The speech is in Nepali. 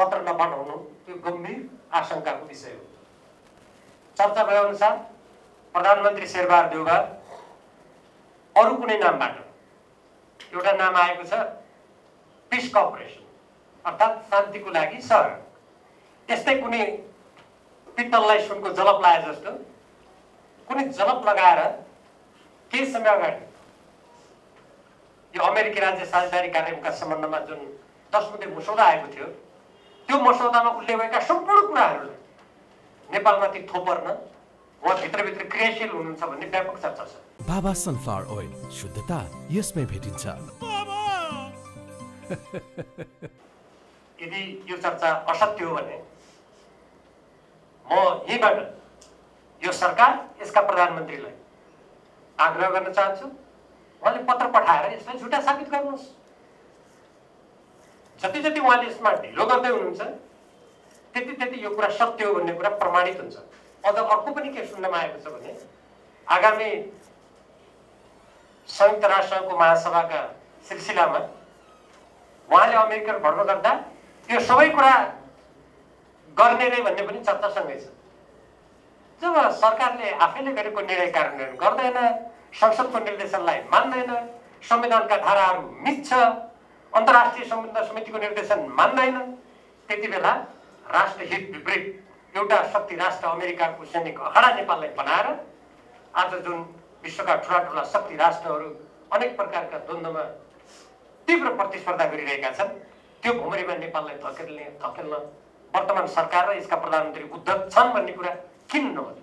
पत्र नबनाउनु त्यो गम्भीर आशंकाको विषय हो। चर्चा भएअनुसार प्रधानमन्त्री शेरबहादुर देउवा अरू कुनै नामबाट एउटा नाम आएको छ पिस कर्पोरेसन अर्थात् शान्तिको लागि सहर यस्तै कुनै पित्तललाई सुनको जलप लाए जस्तो कुनै जलप लगाएर केही समय अगाडि यो अमेरिकी राज्य साझेदारी कार्यक्रमका सम्बन्धमा जुन दस बुधे मसौदा आएको थियो त्यो मसौदामा उल्लेख सम्पूर्ण कुराहरूलाई नेपालमाथि थोपर्न उहाँ भित्रभित्र क्रियाशील हुनुहुन्छ भन्ने व्यापक चर्चा छ। बाबा सनफ्लावर ओइल शुद्धता यसमै भेटिन्छ। यदि यो चर्चा असत्य हो भने म यहीँबाट यो सरकार यसका प्रधानमन्त्रीलाई आग्रह गर्न चाहन्छु। उहाँले पत्र पठाएर यसलाई झुटा साबित गर्नुहोस्। जति जति उहाँले यसमा ढिलो गर्दै हुनुहुन्छ त्यति त्यति यो कुरा सत्य हो भन्ने कुरा प्रमाणित हुन्छ। अझ अर्को पनि के सुन्नमा आएको छ भने आगामी संयुक्त राष्ट्रको महासभाका सिलसिलामा उहाँले अमेरिका भ्रमण गर्दा यो सबै कुरा गर्ने रे भन्ने पनि चर्चासँगै छ। जब सरकारले आफैले गरेको निर्णय कार्यान्वयन गर्दैन संसदको निर्देशनलाई मान्दैन संविधानका धाराहरू मिच्छ अन्तर्राष्ट्रिय संविधान समितिको निर्देशन मान्दैन। त्यति बेला राष्ट्रहित विपरीत एउटा शक्ति राष्ट्र अमेरिकाको सैनिक अखाडा नेपाललाई बनाएर आज जुन विश्वका ठुला ठुला शक्ति राष्ट्रहरू अनेक प्रकारका द्वन्द्वमा तीव्र प्रतिस्पर्धा गरिरहेका छन् त्यो भुमरीमा नेपाललाई धकेल्ने धकेल्न वर्तमान सरकार र यसका प्रधानमन्त्री उद्धत छन् भन्ने कुरा किन नभन्छ